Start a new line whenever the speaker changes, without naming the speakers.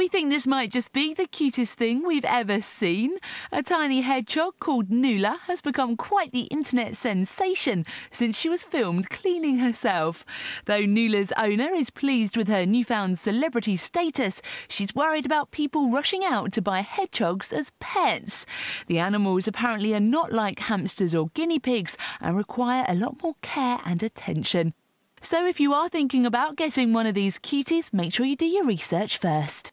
We think this might just be the cutest thing we've ever seen. A tiny hedgehog called Nuala has become quite the internet sensation since she was filmed cleaning herself. Though Nuala's owner is pleased with her newfound celebrity status, she's worried about people rushing out to buy hedgehogs as pets. The animals apparently are not like hamsters or guinea pigs and require a lot more care and attention. So if you are thinking about getting one of these cuties, make sure you do your research first.